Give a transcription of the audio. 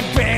they.